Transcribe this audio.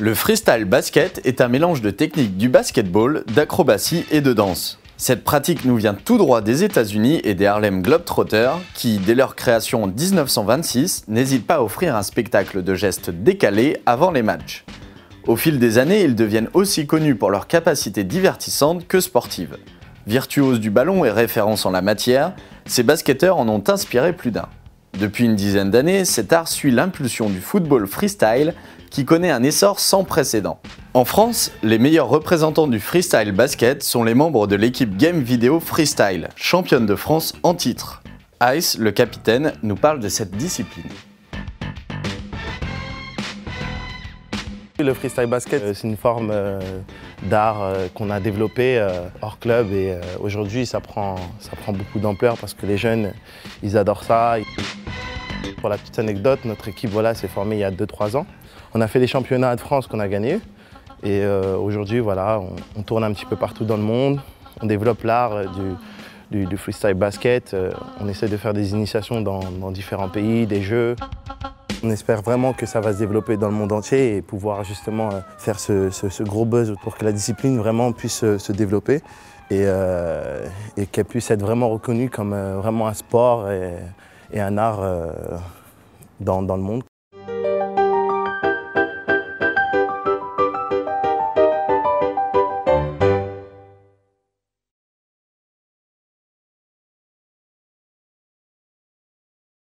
Le freestyle basket est un mélange de techniques du basketball, d'acrobatie et de danse. Cette pratique nous vient tout droit des États-Unis et des Harlem Globetrotters qui, dès leur création en 1926, n'hésitent pas à offrir un spectacle de gestes décalés avant les matchs. Au fil des années, ils deviennent aussi connus pour leur capacité divertissante que sportive. Virtuoses du ballon et références en la matière, ces basketteurs en ont inspiré plus d'un. Depuis une dizaine d'années, cet art suit l'impulsion du football freestyle qui connaît un essor sans précédent. En France, les meilleurs représentants du freestyle basket sont les membres de l'équipe Game Video Freestyle, championne de France en titre. Ice, le capitaine, nous parle de cette discipline. Le freestyle basket, euh, c'est une forme euh, d'art euh, qu'on a développé hors club et aujourd'hui ça prend, ça prend beaucoup d'ampleur parce que les jeunes, ils adorent ça. Pour la petite anecdote, notre équipe voilà, s'est formée il y a 2-3 ans. On a fait des championnats de France qu'on a gagnés et aujourd'hui voilà, on, tourne un petit peu partout dans le monde. On développe l'art du, du, freestyle basket. on essaie de faire des initiations dans, différents pays, des jeux. On espère vraiment que ça va se développer dans le monde entier et pouvoir justement euh, faire ce, gros buzz pour que la discipline vraiment puisse euh, se développer euh, et qu'elle puisse être vraiment reconnue comme vraiment un sport et, un art dans, dans le monde.